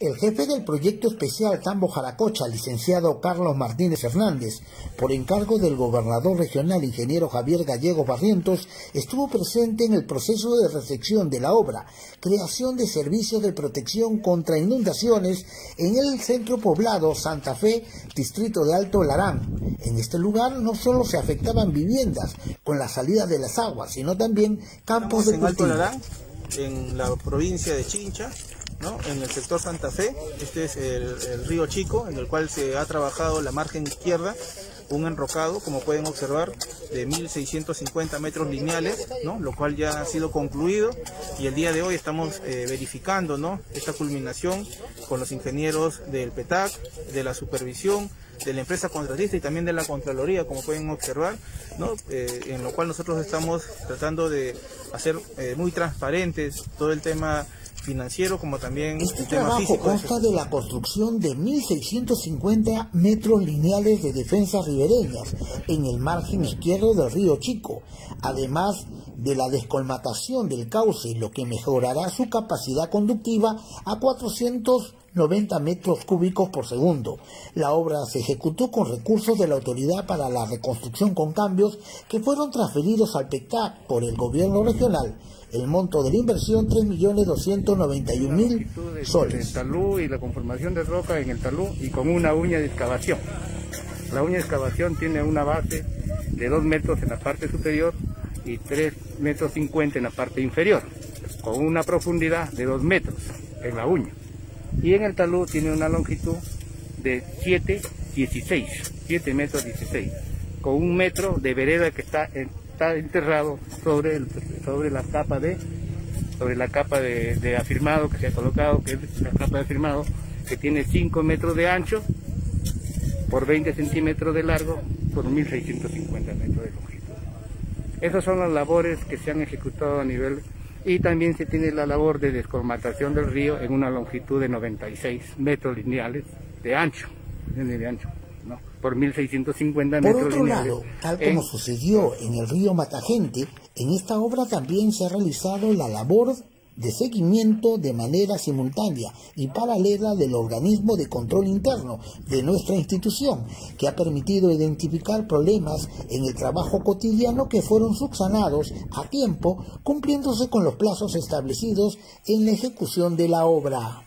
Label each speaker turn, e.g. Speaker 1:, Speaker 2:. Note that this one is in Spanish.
Speaker 1: El jefe del proyecto especial Tambo Jaracocha, licenciado Carlos Martínez Fernández, por encargo del gobernador regional ingeniero Javier Gallego Barrientos, estuvo presente en el proceso de recepción de la obra, creación de servicios de protección contra inundaciones en el centro poblado Santa Fe, distrito de Alto Larán. En este lugar no solo se afectaban viviendas con la salida de las aguas, sino también campos de cultivo.
Speaker 2: en la provincia de Chincha, en el sector Santa Fe. Este es el, río Chico, en el cual se ha trabajado la margen izquierda, un enrocado, como pueden observar, de 1.650 metros lineales, ¿no? lo cual ya ha sido concluido y el día de hoy estamos eh, verificando ¿no? esta culminación con los ingenieros del PETAC, de la supervisión, de la empresa contratista y también de la Contraloría, como pueden observar, ¿no? Eh, en lo cual nosotros estamos tratando de hacer eh, muy transparentes todo el tema financiero como también
Speaker 1: este trabajo consta de la construcción de 1.650 metros lineales de defensas ribereñas en el margen izquierdo del río Chico, además de la descolmatación del cauce, lo que mejorará su capacidad conductiva a 490 metros cúbicos por segundo. La obra se ejecutó con recursos de la Autoridad para la Reconstrucción con Cambios que fueron transferidos al PECAC por el gobierno regional. El monto de la inversión 3.291.000 soles.
Speaker 3: El talú y la conformación de roca en el talú y con una uña de excavación. La uña de excavación tiene una base de 2 metros en la parte superior y 3 metros 50 en la parte inferior, con una profundidad de 2 metros en la uña. Y en el talud tiene una longitud de 7, 16, 7 metros 16, con un metro de vereda que está, está enterrado sobre, el, sobre la capa de sobre la capa de, afirmado que se ha colocado, que es la capa de afirmado, que tiene 5 metros de ancho por 20 centímetros de largo por 1650 metros de longitud. Esas son las labores que se han ejecutado a nivel y también se tiene la labor de descolmatación del río en una longitud de 96 metros lineales de ancho, de ancho ¿no? por 1650 metros
Speaker 1: Por otro lado, tal como sucedió en el río Matagente, en esta obra también se ha realizado la labor de seguimiento de manera simultánea y paralela del organismo de control interno de nuestra institución, que ha permitido identificar problemas en el trabajo cotidiano que fueron subsanados a tiempo, cumpliéndose con los plazos establecidos en la ejecución de la obra.